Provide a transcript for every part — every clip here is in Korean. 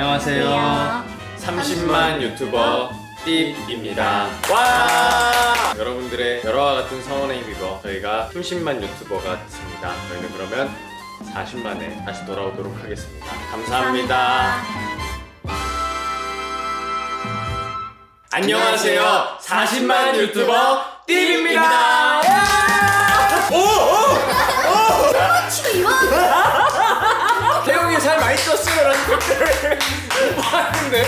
안녕하세요. 30만 유튜버 띠입니다. 와! 여러분들의 열화와 같은 성원에 힘입어 저희가 30만 유튜버가 됐습니다. 저희는 그러면 40만에 다시 돌아오도록 하겠습니다. 감사합니다. 안녕하세요. 40만 유튜버 띠입니다. 뭐 하는데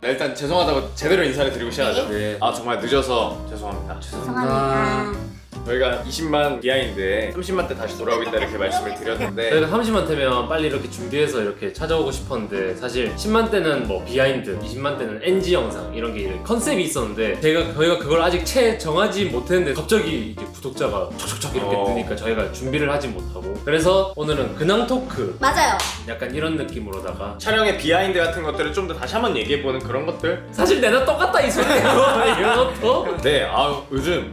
네, 일단 죄송하다고 제대로 인사를 드리고 시작하죠. 네. 아 정말 늦어서 죄송합니다. 죄송합니다 저희가 20만 behind에 30만 때 다시 돌아오겠다 이렇게 말씀을 드렸는데 저희가 30만 되면 빨리 이렇게 준비해서 이렇게 찾아오고 싶었는데 사실 10만 때는 뭐 behind, 20만 때는 NG 영상 이런 게 컨셉이 있었는데 저희가 저희가 그걸 아직 채 정하지 못했는데 갑자기 이제 구독자가 촉촉촉 이렇게 어. 뜨니까 저희가 준비를 하지 못하고 그래서 오늘은 근황 토크 맞아요. 약간 이런 느낌으로다가 촬영의 비하인드 같은 것들을 좀 더 다시 한번 얘기해보는 그런 것들? 사실 내나 똑같다 이 소리야 이런 것도 네, 아 요즘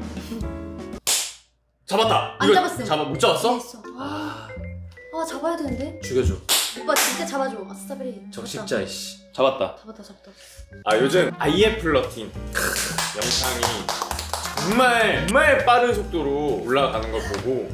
잡았다. 안 이거 잡았음. 잡아 못 잡았어? 했어. 아 아 잡아야 되는데 죽여줘 오빠 진짜 잡아줘 아싸 베리 적십자 이씨 잡았다. 잡았다 잡았다 아 요즘 아이의 플러팅 영상이 정말 정말 빠른 속도로 올라가는 걸 보고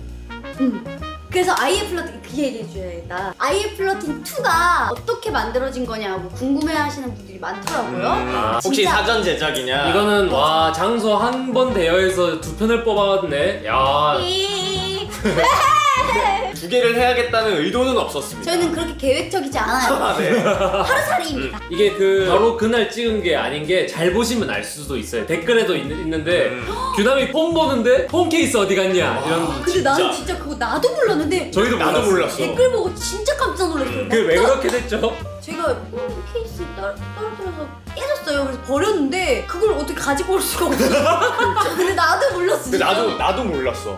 음. 그래서 아이의 플러팅 그 얘기 해줘야겠다 아이의 플러팅 2가 어떻게 만들어진 거냐고 궁금해하시는 분들이 많더라고요 음, 아, 혹시 진짜. 사전 제작이냐? 이거는 와 장소 한 번 대여해서 두 편을 뽑아왔네 야 삐. 두 개를 해야겠다는 의도는 없었습니다. 저희는 그렇게 계획적이지 않아요 아, 네. 하루살이입니다 이게 그 바로 그날 찍은 게 아닌 게 잘 보시면 알 수도 있어요. 댓글에도 있, 는데 음. 규남이 폰 보는데 폰 케이스 어디 갔냐 이런. 근데 진짜. 나는 진짜 그거 나도 몰랐는데 저희도 나도 몰랐어요. 몰랐어. 댓글 보고 진짜 깜짝 놀랐어요 그왜 그렇게 됐죠? 제가 어, 케이스 나- 떨어뜨려서 깨졌어요. 그래서 버렸는데 그걸 어떻게 가지고 올 수가 없어. 근데 나도 몰랐어. 근데 진짜. 나도 나도 몰랐어.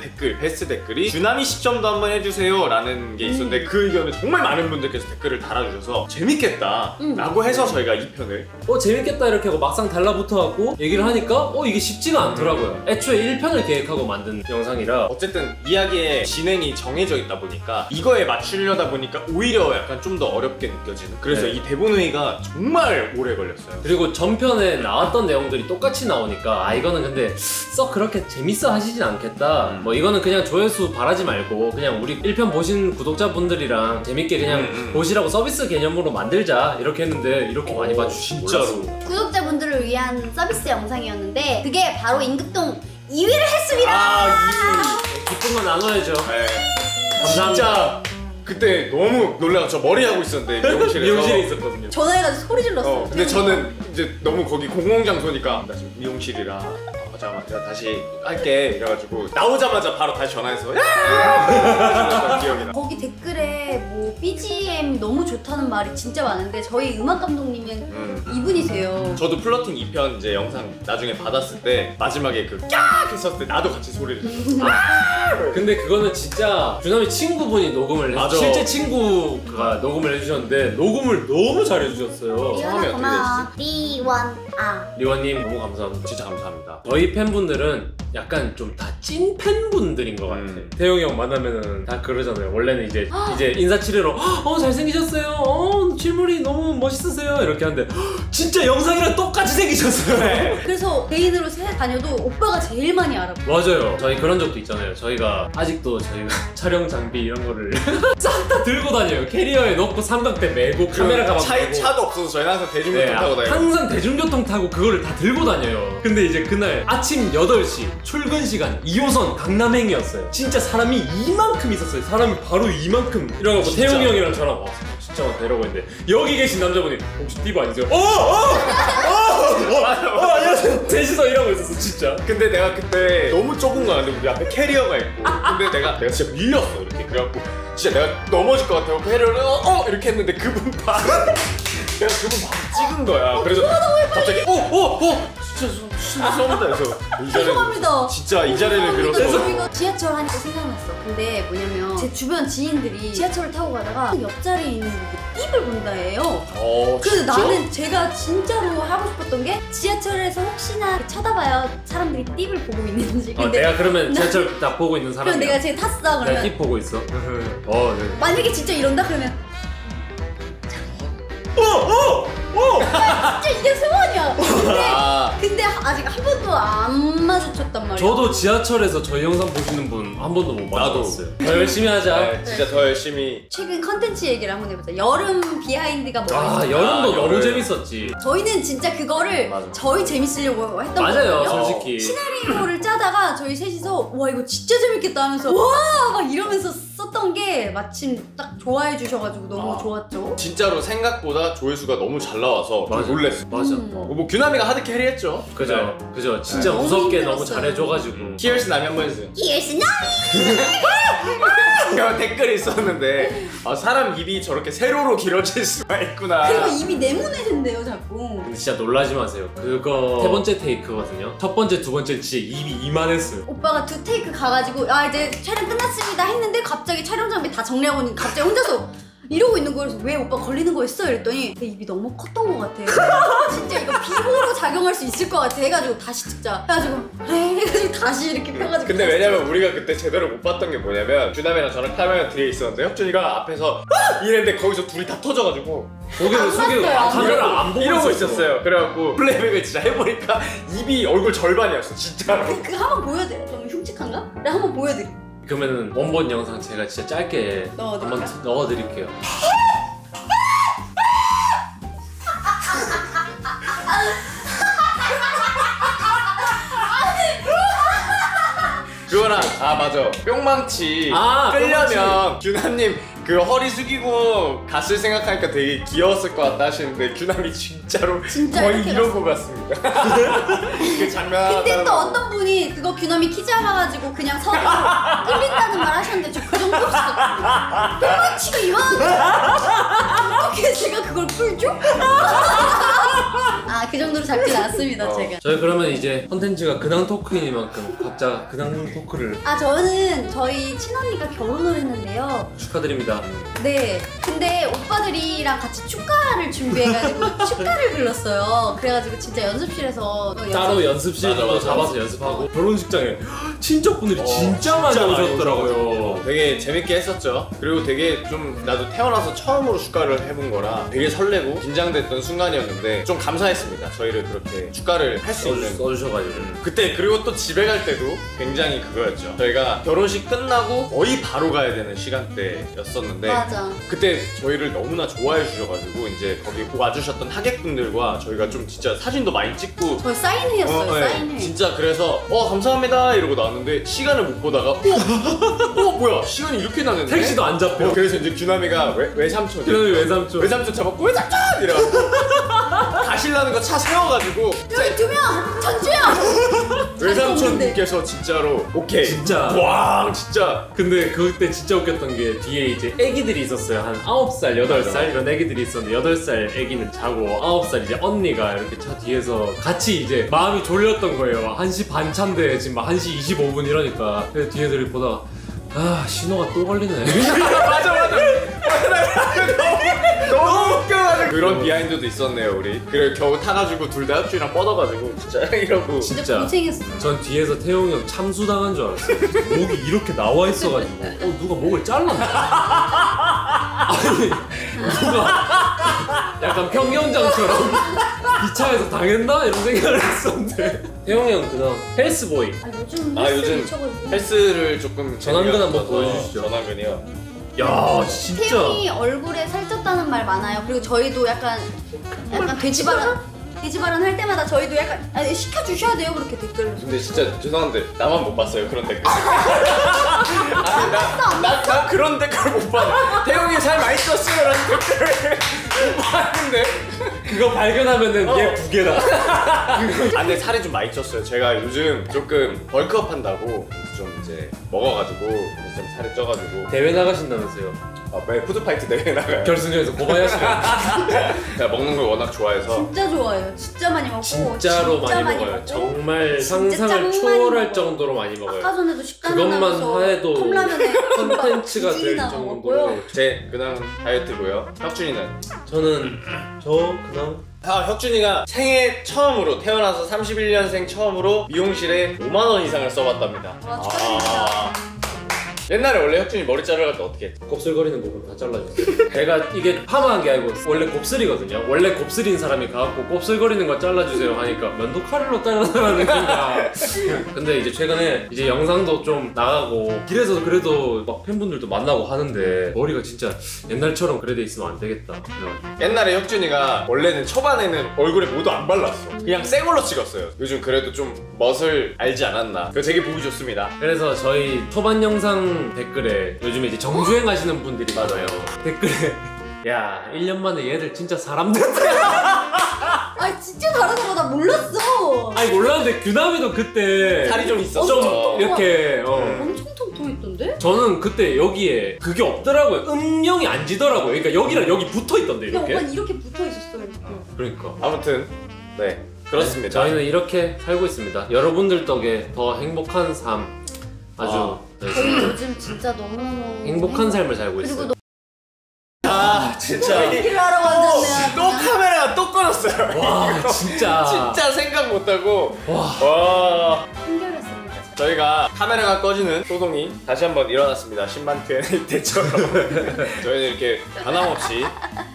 댓글 베스트 댓글이 주남이 시점도 한번 해주세요 라는 게 있었는데 그 의견을 정말 많은 분들께서 댓글을 달아주셔서 재밌겠다 음. 라고 해서 저희가 이 편을. 어 재밌겠다 이렇게 하고 막상 달라붙어갖고 얘기를 하니까 어 이게 쉽지가 않더라고요. 애초에 1편을 계획하고 만든 영상이라. 어쨌든 이야기의 진행이 정해져 있다 보니까 이거에 맞추려다 보니까 오히려 약간 좀 더 어렵게 느껴지는. 그래서 네. 이 대본 회의가 정말 오래 걸렸어요. 그리고 전편에 나왔던 내용들이 똑같이 나오니까 아 이거는 근데 썩 그렇게 재밌어 하시진 않겠다 음. 뭐 이거는 그냥 조회수 바라지 말고 그냥 우리 1편 보신 구독자분들이랑 재밌게 그냥 음, 음. 보시라고 서비스 개념으로 만들자 이렇게 했는데 이렇게 많이 봐주신 진짜로. 구독자분들을 위한 서비스 영상이었는데 그게 바로 임급동 2위를 했습니다. 아 기쁜 건 나눠야죠 이... 네. 감사합니다. 진짜 그때 너무 놀라서 저 머리 하고 있었는데 미용실에서 미용실에 있었거든요 전화해가지고 소리 질렀어요. 어, 근데 저는 이제 너무 거기 공공장소니까 나 지금 미용실이라 아, 잠깐만 내가 다시 할게 이래가지고 나오자마자 바로 다시 전화해서 야! 기억이 나 거기 댓글에 뭐 BGM 너무 좋다는 말이 진짜 많은데 저희 음악 감독님은 음. 이분이세요. 저도 플러팅 2편 이제 영상 나중에 받았을 때 마지막에 그 깍! 했었을 때 나도 같이 소리를 냈어 근데 그거는 진짜 주남이 친구분이 녹음을 해서 맞아. 실제 친구가 녹음을 해주셨는데 녹음을 너무 잘해주셨어요 성함이 리원아 고마워. 어떻게 리원 아. 리원님 너무 감사합니다 진짜 감사합니다 저희 팬분들은 약간 좀 다 찐 팬분들인 것 같아. 음. 태용이 형 만나면은 다 그러잖아요. 원래는 이제 이제 인사 치레로 어 잘생기셨어요. 어 실물이 너무 멋있으세요. 이렇게 하는데 "헉, 진짜 영상이랑 똑같이 생기셨어요. 네. 그래서 개인으로 새 다녀도 오빠가 제일 많이 알아. 맞아요. 저희 그런 적도 있잖아요. 저희가 아직도 저희가 촬영 장비 이런 거를 싹 다 들고 다녀요. 캐리어에 넣고 삼각대 메고 카메라 가방 차이 메고. 차도 없어서 저희는 항상 대중교통 네, 타고 다니고 항상 대중교통 타고 그거를 다 들고 다녀요. 근데 이제 그날 아침 8시 출근 시간 2호선 강남행이었어요. 진짜 사람이 이만큼 있었어요. 사람이 바로 이만큼. 이러고 진짜? 태용이 형이랑 저랑 와 진짜 많다 이러고 있는데 여기 계신 남자분이 혹시 띠브 아니세요? 어! 어! 어! 어! 어! 안녕하세요. 셋이서 이러고 있었어 진짜. 근데 내가 그때 너무 좁은 거야. 근데 우리 앞에 캐리어가 있고. 근데 내가 내가 진짜 밀렸어 이렇게. 그래갖고 진짜 내가 넘어질 것 같아요. 캐리어를 어, 어 이렇게 했는데 그분 바로 내가 그분 바로 찍은 거야. 그래서 갑자기 어 어 어 진짜 죄송합니다 그래서 죄송합니다. 진짜 이 자리를. 빌어서 지하철 하니까 생각났어. 근데 뭐냐면 제 주변 지인들이 지하철을 타고 가다가 옆자리에 있는 띠을 본다 해요. 어 그래서 진짜? 나는 제가 진짜로 하고 싶었던 게 지하철에서 혹시나 쳐다봐요 사람들이 띠을 보고 있는지. 어, 근데 내가 그러면 지하철 딱 보고 있는 그럼 사람이야. 내가 제 탔어 내가 그러면 힙 보고 있어. 어, 네. 만약에 진짜 이런다 그러면 어! 진짜 이게 소원이야. 근데 아 근데 아직 한 번도 안 마주쳤단 말이야. 저도 지하철에서 저희 영상 보시는 분 한 번도 못 나도. 만났어요. 더 열심히 하자. 네, 진짜 더 열심히 최근 컨텐츠 얘기를 한번 해보자. 여름 비하인드가 뭐가 아, 있어요? 여름도 아, 너무 여름. 재밌었지. 저희는 진짜 그거를 맞아. 저희 재밌으려고 했던 맞아요, 거거든요. 솔직히. 시나리오를 짜다가 저희 셋이서 와 이거 진짜 재밌겠다 하면서 와 막 이러면서 썼던 게 마침 딱 좋아해 주셔가지고 너무 아. 좋았죠. 진짜로 생각보다 조회수가 너무 잘 나와 서 좀 맞아. 놀랬어. 맞아. 음. 어, 뭐 규남이가 하드 캐리 했죠. 그죠, 그죠. 진짜 네. 무섭게 너무 너무. 잘해줘가지고. 히얼스 남이 한 번 해주세요. 이에스 나 그냥 댓글이 있었는데 아, 사람 입이 저렇게 세로로 길어질 수가 있구나. 그리고 입이 네모네진데요 자꾸. 근데 진짜 놀라지 마세요. 그거 세 번째 테이크거든요. 첫 번째, 두 번째 진짜 입이 이만했어요. 오빠가 두 테이크 가가지고 아 이제 촬영 끝났습니다 했는데 갑자기 촬영 장비 다 정리하고 있는 갑자기 혼자서 이러고 있는 거여서 왜 오빠 걸리는 거였어? 이랬더니 내 입이 너무 컸던 것 같아 진짜 이거 비호로 작용할 수 있을 것 같아 해가지고 다시 찍자 해가지고 그래 해가지고 다시 이렇게 펴가지고 근데 왜냐면 우리가 그때 제대로 못 봤던 게 뭐냐면 규남이랑 저랑 카메라 뒤에 있었는데 혁준이가 앞에서 아! 이랬는데 거기서 둘이 다 터져가지고 고개를 안 숙이고 안 카메라 안 보고 이러고 있었어. 있었어요. 그래갖고 플레이백을 진짜 해보니까 입이 얼굴 절반이었어 진짜로. 그, 그 한번 보여드려 좀 흉측한가? 그래 한번 보여드려 그러면은 원본 영상 제가 진짜 짧게 넣어드릴까요? 한번 넣어드릴게요. 그거랑 아 맞아 뿅망치 아, 끌려면 규남님 그 허리 숙이고 갔을 생각하니까 되게 귀여웠을 것 같다 하시는데 규남이 진짜로 진짜 거의 이렇게 이러고 갔습니다. 그 장면 하나 근데 또. 어떤 분이 그거 규남이 키 작아가지고 그냥 서로 끌린다는 말 하셨는데 저 그 정도 없었거든요 뿅망치가 이만한데 어떻게 제가 그걸 끌죠? 아 그 정도로 작진 않습니다 어. 제가 저희 그러면 이제 컨텐츠가 근황 토크이니만큼 각자 근황 토크를 아 저는 저희 친언니가 결혼을 했는데요 축하드립니다. 네 근데 오빠들이랑 같이 축가를 준비해가지고 축가를 불렀어요 그래가지고 진짜 연습실에서 또 따로 연습실도 맞아, 맞아. 잡아서 연습하고 결혼식장에 친척분들이 어, 진짜 많이 많이 오셨더라고요. 되게 재밌게 했었죠. 그리고 되게 좀 나도 태어나서 처음으로 축가를 해본 거라 되게 설레고 긴장됐던 순간이었는데 좀 감사 했습니다. 저희를 그렇게 축가를 할 수 있는. 써주셔가지고 그때 그리고 또 집에 갈 때도 굉장히 그거였죠. 저희가 결혼식 끝나고 거의 바로 가야 되는 시간대였었는데 맞아 그때 저희를 너무나 좋아해 주셔가지고 이제 거기 와주셨던 하객분들과 저희가 좀 진짜 사진도 많이 찍고 저희 사인회였어요 어, 네. 사인회 진짜 그래서 어 감사합니다 이러고 나왔는데 시간을 못 보다가 어, 어 뭐야 시간이 이렇게 나는데 택시도 안 잡혀. 어, 그래서 이제 규남이가 외, 외삼촌 그놈이 외삼촌. 외삼촌 잡았고 외삼촌 이래가지고 가실라는 거 차 세워가지고 여기 두 명! 전주야! 외삼촌께서 진짜로 오케이 진짜. 와 진짜 근데 그때 진짜 웃겼던 게 뒤에 이제 애기들이 있었어요. 한 9살, 8살 이런 애기들이 있었는데 8살 애기는 자고 9살 이제 언니가 이렇게 차 뒤에서 같이 이제 마음이 졸렸던 거예요. 1시 반 차인데 지금 막 1시 25분 이러니까 그래서 뒤에들이 보다가 아 신호가 또 걸리네. 맞아 맞아 너무 너무 웃겨가지고 그런 behind도 있었네요 우리 그래 겨우 타가지고 둘 다 협주랑 뻗어가지고 진짜 이러고 진짜. 고생했어. 전 뒤에서 태용이 형 참수당한 줄 알았어요. 목이 이렇게 나와 있어가지고 어 누가 목을 잘랐나? 아니 누가 약간 평영장처럼 이 차에서 당했나 이런 생각을 했었는데 태용이 형 그다음 헬스보이 아, 요즘 아, 헬스 요즘 미쳐가지고. 헬스를 조금 재미가 한번 없어서 보여주시죠. 전완근이요 야 진짜. 태용이 얼굴에 살쪘다는 말 많아요. 그리고 저희도 약간 약간 돼지발언 돼지발언 할 때마다 저희도 약간 아니, 시켜주셔야 돼요 그렇게 댓글을. 근데 진짜 죄송한데 나만 못 봤어요 그런 댓글. 아니 나, 나, 나 그런 댓글 못 봤어 태용이 살 많이 쪘어요 라는 댓글을 못 봤는데 그거 발견하면은 어. 얘 부계다. 아 근데 살이 좀 많이 쪘어요. 제가 요즘 조금 벌크업 한다고 좀 이제 먹어가지고 좀 살이 쪄가지고. 대회 나가신다면서요 아, 매일 food fight 대회 나가요. 결승전에서 고바야시가 제가 먹는 걸 워낙 좋아해서 진짜 좋아해요. 진짜 많이 먹고 진짜로 진짜 많이 먹어요. 먹고. 정말 진짜 상상을 짱 많이 초월할 먹어요. 정도로 많이 먹어요. 아까 전에도 식단 그것만 하면서 해도 컵라면에 컨텐츠가 될 정도로 먹었고요. 제 근황 다이어트고요. 혁준이는 저는 저 그냥 아, 혁준이가 생애 처음으로 태어나서 31년생 처음으로 미용실에 5만 원 이상을 써봤답니다. 와, 축하드립니다. 옛날에 원래 혁준이 머리 자르러 갈때 어떻게 했지? 곱슬거리는 부분 다 잘라주세요. 제가 이게 파마한 게 아니고 원래 곱슬이거든요. 원래 곱슬인 사람이 가갖고 곱슬거리는 거 잘라주세요 하니까 면도 칼로 잘라달라는 거야. 근데 이제 최근에 이제 영상도 좀 나가고 길에서 그래도 막 팬분들도 만나고 하는데 머리가 진짜 옛날처럼 그래 돼 있으면 안 되겠다. 그래가지고 옛날에 혁준이가 원래는 초반에는 얼굴에 모두 안 발랐어. 그냥 새 걸로 찍었어요. 요즘 그래도 좀 멋을 알지 않았나. 그거 되게 보기 좋습니다. 그래서 저희 초반 영상 댓글에 요즘에 이제 정주행 하시는 분들이 많아요. 댓글에 야 1년 만에 얘들 진짜 사람 됐다. 아 진짜 다르다고 나 몰랐어. 아니 몰랐는데 규남이도 그때 살이 좀 있었어. 좀 이렇게 어. 엄청 통통했던데? 저는 그때 여기에 그게 없더라고요. 음영이 안 지더라고요. 그러니까 여기랑 여기 붙어 있던데 근데 이렇게. 오빠는 이렇게 붙어 있었어 이렇게. 그러니까. 아무튼 네 그렇습니다. 저희는 이렇게 살고 있습니다. 여러분들 덕에 더 행복한 삶 아주 아. 네, 저희 요즘 진짜 너무너무 행복한 삶을 살고 있어요. 너 아 진짜 일을 하러 왔는데 또 카메라가 또 꺼졌어요. 와 진짜. 진짜 생각 못하고 와. 와 한결했습니다. 저희가 카메라가 꺼지는 소동이 다시 한번 일어났습니다. 10만 Q&A 때처럼 저희는 이렇게 변함없이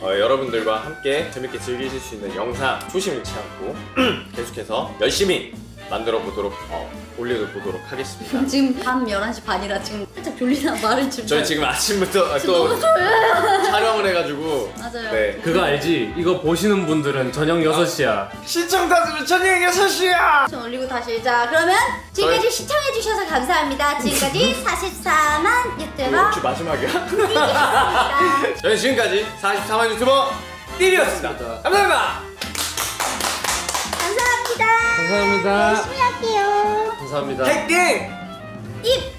어, 여러분들과 함께 재밌게 즐기실 수 있는 영상 초심 잃지 않고 계속해서 열심히 만들어 보도록 어, 올려 보도록 하겠습니다. 지금 밤 11시 반이라 지금 살짝 졸리나 말을 지금 저희 지금 아침부터 아, 또 너무 졸려요. 촬영을 해가지고 맞아요. 네 그거 알지? 이거 보시는 분들은 저녁 6시야. 시청자들은 저녁 6시야 좀 올리고 다시 자 그러면 지금까지 시청해주셔서 감사합니다. 지금까지 44만 유튜버 혹시 마지막이야? 저희 지금까지 44만 유튜버 띠리였습니다. 감사합니다. 감사합니다. 감사합니다. 열심히 할게요. 감사합니다. 화이팅! 입